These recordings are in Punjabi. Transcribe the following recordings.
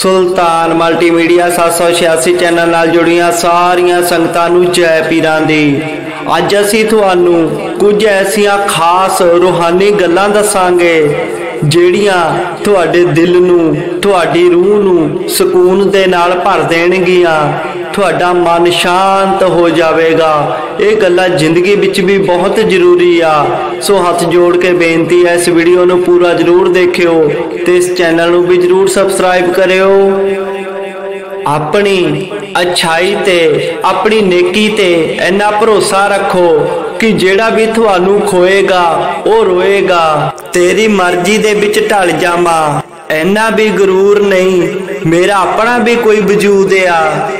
ਸੁਲਤਾਨ ਮਲਟੀਮੀਡੀਆ 786 ਚੈਨਲ ਨਾਲ ਜੁੜੀਆਂ ਸਾਰੀਆਂ ਸੰਗਤਾਂ ਨੂੰ ਜੈ ਪੀਰਾਂ ਦੀ। ਅੱਜ ਅਸੀਂ ਤੁਹਾਨੂੰ ਕੁਝ ਐਸੀਆਂ ਖਾਸ ਰੂਹਾਨੀ ਗੱਲਾਂ ਦੱਸਾਂਗੇ, ਜਿਹੜੀਆਂ ਤੁਹਾਡੇ ਦਿਲ ਨੂੰ, ਤੁਹਾਡੀ ਰੂਹ ਨੂੰ ਸਕੂਨ ਦੇ ਨਾਲ ਭਰ ਦੇਣਗੀਆਂ। ਤੁਹਾਡਾ ਮਨ ਸ਼ਾਂਤ ਹੋ ਜਾਵੇਗਾ। ਇਹ ਗੱਲਾਂ ਜ਼ਿੰਦਗੀ ਵਿੱਚ ਵੀ ਬਹੁਤ ਜ਼ਰੂਰੀ ਆ। ਸੋ ਹੱਥ ਜੋੜ ਕੇ ਬੇਨਤੀ ਹੈ, ਇਸ ਵੀਡੀਓ ਨੂੰ ਪੂਰਾ ਜ਼ਰੂਰ ਦੇਖਿਓ ਤੇ ਇਸ ਚੈਨਲ ਨੂੰ ਵੀ ਜ਼ਰੂਰ ਸਬਸਕ੍ਰਾਈਬ ਕਰਿਓ। ਆਪਣੀ ਅਛਾਈ ਤੇ, ਆਪਣੀ ਨੇਕੀ ਤੇ ਇੰਨਾ ਭਰੋਸਾ ਰੱਖੋ ਕਿ ਜਿਹੜਾ ਵੀ ਤੁਹਾਨੂੰ ਖੋਏਗਾ, ਉਹ ਰੋਏਗਾ। ਤੇਰੀ ਮਰਜ਼ੀ ਦੇ ਵਿੱਚ ਢਲ ਜਾਵਾਂ। ਇੰਨਾ ਵੀ ਗਰੂਰ ਨਹੀਂ, ਮੇਰਾ ਆਪਣਾ ਵੀ ਕੋਈ ਵਜੂਦ ਆ।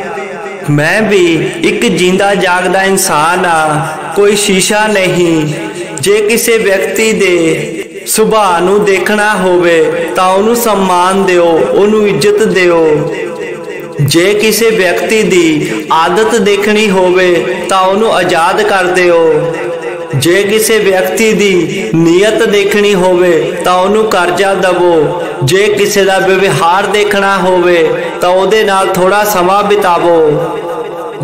ਮੈਂ ਵੀ ਇੱਕ ਜਿੰਦਾ ਜਾਗਦਾ ਇਨਸਾਨ ਆ, ਕੋਈ ਸ਼ੀਸ਼ਾ ਨਹੀਂ। ਜੇ ਕਿਸੇ ਵਿਅਕਤੀ ਦੇ ਸੁਭਾਅ ਨੂੰ ਦੇਖਣਾ ਹੋਵੇ, ਤਾਂ ਉਹਨੂੰ ਸਨਮਾਨ ਦਿਓ, ਉਹਨੂੰ ਇੱਜ਼ਤ ਦਿਓ। ਜੇ ਕਿਸੇ ਵਿਅਕਤੀ ਦੀ ਆਦਤ ਦੇਖਣੀ ਹੋਵੇ, ਤਾਂ ਉਹਨੂੰ ਆਜ਼ਾਦ ਕਰ ਦਿਓ। ਜੇ ਕਿਸੇ ਵਿਅਕਤੀ ਦੀ ਨੀਅਤ ਦੇਖਣੀ ਹੋਵੇ ਤਾਂ ਉਹਨੂੰ ਕਰਜ਼ਾ ਦਵੋ। ਜੇ ਕਿਸੇ ਦਾ ਵਿਵਹਾਰ ਦੇਖਣਾ ਹੋਵੇ ਤਾਂ ਉਹਦੇ ਨਾਲ ਥੋੜਾ ਸਮਾਂ ਬਿਤਾਵੋ।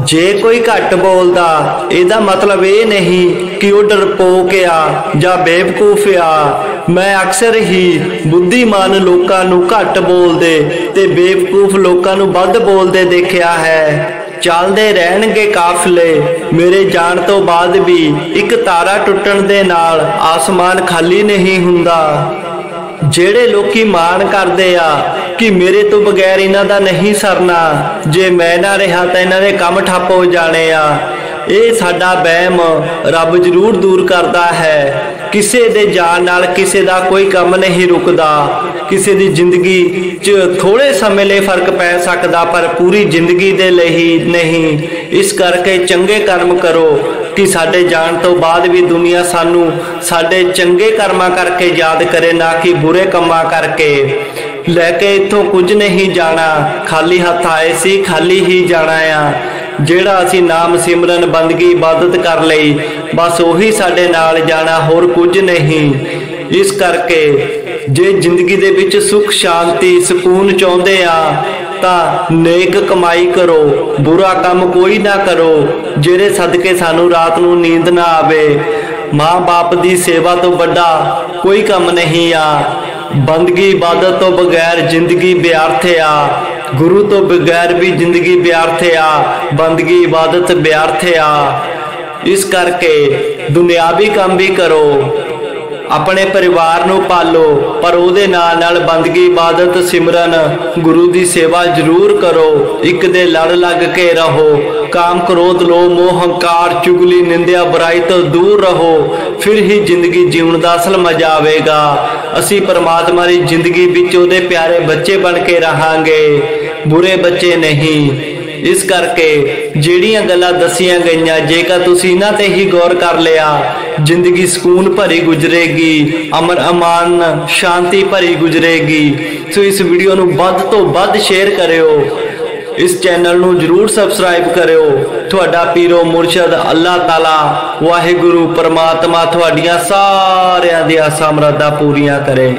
ਜੇ ਕੋਈ ਘੱਟ ਬੋਲਦਾ, ਇਹਦਾ ਮਤਲਬ ਇਹ ਨਹੀਂ ਕਿ ਉਹ ਡਰਪੋਕ ਆ ਜਾਂ ਬੇਵਕੂਫ ਆ। ਮੈਂ ਅਕਸਰ ਹੀ ਬੁੱਧੀਮਾਨ ਲੋਕਾਂ ਨੂੰ ਘੱਟ ਬੋਲਦੇ ਤੇ ਬੇਵਕੂਫ ਲੋਕਾਂ ਨੂੰ ਵੱਧ ਬੋਲਦੇ ਦੇਖਿਆ ਹੈ। ਚੱਲਦੇ ਰਹਿਣਗੇ ਕਾਫਲੇ। ਮੇਰੇ ਜਾਣ ਤੋਂ ਬਾਅਦ ਵੀ ਇੱਕ ਤਾਰਾ ਟੁੱਟਣ ਦੇ ਨਾਲ ਆਸਮਾਨ ਖਾਲੀ ਨਹੀਂ ਹੁੰਦਾ। ਜਿਹੜੇ ਲੋਕੀ ਮਾਣ ਕਰਦੇ ਆ ਕਿ ਮੇਰੇ ਤੋਂ ਬਗੈਰ ਇਹਨਾਂ ਦਾ ਨਹੀਂ ਸਰਨਾ, ਜੇ ਮੈਂ ਨਾ ਰਿਹਾ ਤਾਂ ਇਹਨਾਂ ਦੇ ਕੰਮ ਠੱਪ ਹੋ ਜਾਣੇ ਆ। ਇਹ ਸਾਡਾ ਵਹਿਮ ਰੱਬ ਜ਼ਰੂਰ ਦੂਰ ਕਰਦਾ ਹੈ। ਕਿਸੇ ਦੇ ਜਾਣ ਨਾਲ ਕਿਸੇ ਦਾ ਕੋਈ ਕੰਮ ਨਹੀਂ ਰੁਕਦਾ। ਕਿਸੇ ਦੀ ਜ਼ਿੰਦਗੀ 'ਚ ਥੋੜੇ ਸਮੇਂ ਲਈ ਫ਼ਰਕ ਪੈ ਸਕਦਾ, ਪਰ ਪੂਰੀ ਜ਼ਿੰਦਗੀ ਦੇ ਲਈ ਨਹੀਂ। ਇਸ ਕਰਕੇ ਚੰਗੇ ਕਰਮ ਕਰੋ ਕਿ ਸਾਡੇ ਜਾਣ ਤੋਂ ਬਾਅਦ ਵੀ ਦੁਨੀਆ ਸਾਨੂੰ ਸਾਡੇ ਚੰਗੇ ਕਰਮਾਂ ਕਰਕੇ ਯਾਦ ਕਰੇ, ਨਾ ਕਿ ਬੁਰੇ ਕੰਮਾਂ ਕਰਕੇ। ਲੈ ਕੇ ਇੱਥੋਂ ਕੁਝ ਨਹੀਂ ਜਾਣਾ। ਖਾਲੀ ਹੱਥ ਆਏ ਸੀ, ਖਾਲੀ ਹੀ ਜਾਣਾ ਆ। ਜਿਹੜਾ ਅਸੀਂ ਨਾਮ ਸਿਮਰਨ, ਬੰਦਗੀ, ਇਬਾਦਤ ਕਰ ਲਈ, ਬਸ ਉਹੀ ਸਾਡੇ ਨਾਲ ਜਾਣਾ ਹੋਰ ਕੁਝ ਨਹੀਂ। ਇਸ ਕਰਕੇ ਜੇ ਜ਼ਿੰਦਗੀ ਦੇ ਵਿੱਚ ਸੁਖ, ਸ਼ਾਂਤੀ, ਸਕੂਨ ਚਾਹੁੰਦੇ ਆ, ਤਾਂ ਨੇਕ ਕਮਾਈ ਕਰੋ, ਬੁਰਾ ਕੰਮ ਕੋਈ ਨਾ ਕਰੋ, ਜਿਹੜੇ ਸਦਕੇ ਸਾਨੂੰ ਰਾਤ ਨੂੰ ਨੀਂਦ ਨਾ ਆਵੇ। ਮਾਂ-ਬਾਪ ਦੀ ਸੇਵਾ ਤੋਂ ਵੱਡਾ ਕੋਈ ਕੰਮ ਨਹੀਂ ਆ। ਬੰਦਗੀ, ਇਬਾਦਤ ਤੋਂ ਬਗੈਰ ਜ਼ਿੰਦਗੀ ਬਿਆਰਥ ਆ। ਗੁਰੂ ਤੋਂ ਬਗੈਰ ਵੀ ਜ਼ਿੰਦਗੀ ਬਿਆਰਥ ਆ, ਬੰਦਗੀ ਇਬਾਦਤ ਬਿਆਰਥ ਆ। ਇਸ ਕਰਕੇ ਦੁਨਿਆਵੀ ਕੰਮ ਵੀ ਕਰੋ, ਆਪਣੇ ਪਰਿਵਾਰ ਨੂੰ ਪਾਲੋ, ਪਰ ਉਹਦੇ ਨਾਲ ਨਾਲ ਬੰਦਗੀ ਇਬਾਦਤ ਸਿਮਰਨ, ਗੁਰੂ ਦੀ ਸੇਵਾ ਜ਼ਰੂਰ ਕਰੋ, ਇੱਕ ਦੇ ਲੜ ਲੱਗ ਕੇ ਰਹੋ, ਕਾਮ ਕ੍ਰੋਧ ਲੋਭ ਮੋਹ ਹੰਕਾਰ, ਚੁਗਲੀ ਨਿੰਦਿਆ ਬੁਰਾਈ ਤੋਂ ਦੂਰ ਰਹੋ, ਫਿਰ ਹੀ ਜ਼ਿੰਦਗੀ ਜੀਉਣ ਦਾ ਅਸਲ ਮਜ਼ਾ ਆਵੇਗਾ। ਅਸੀਂ ਪਰਮਾਤਮਾ ਦੀ ਜ਼ਿੰਦਗੀ ਵਿੱਚ ਉਹਦੇ ਪਿਆਰੇ ਬੱਚੇ ਬਣ ਕੇ ਰਹਾਂਗੇ। ਬੁਰੇ ਬੱਚੇ ਨਹੀਂ। ਇਸ ਕਰਕੇ ਜਿਹੜੀਆਂ ਗੱਲਾਂ ਦੱਸੀਆਂ ਗਈਆਂ, ਜੇਕਰ ਤੁਸੀਂ ਇਹਨਾਂ ਤੇ ਹੀ ਗੌਰ ਕਰ ਲਿਆ, ਜ਼ਿੰਦਗੀ ਸਕੂਨ ਭਰੀ ਗੁਜ਼ਰੇਗੀ, ਅਮਨ ਅਮਾਨ, ਸ਼ਾਂਤੀ ਭਰੀ ਗੁਜ਼ਰੇਗੀ। ਸੋ ਇਸ ਵੀਡੀਓ ਨੂੰ ਵੱਧ ਤੋਂ ਵੱਧ ਸ਼ੇਅਰ ਕਰਿਓ। ਇਸ ਚੈਨਲ ਨੂੰ ਜਰੂਰ ਸਬਸਕ੍ਰਾਈਬ ਕਰਿਓ। ਤੁਹਾਡਾ ਪੀਰੋ ਮੁਰਸ਼ਦ ਅੱਲਾਹ ਤਾਲਾ, ਵਾਹਿਗੁਰੂ, ਪਰਮਾਤਮਾ ਤੁਹਾਡੀਆਂ ਸਾਰਿਆਂ ਦੀਆਂ ਆਸਾਂ ਪੂਰੀਆਂ ਕਰੇ।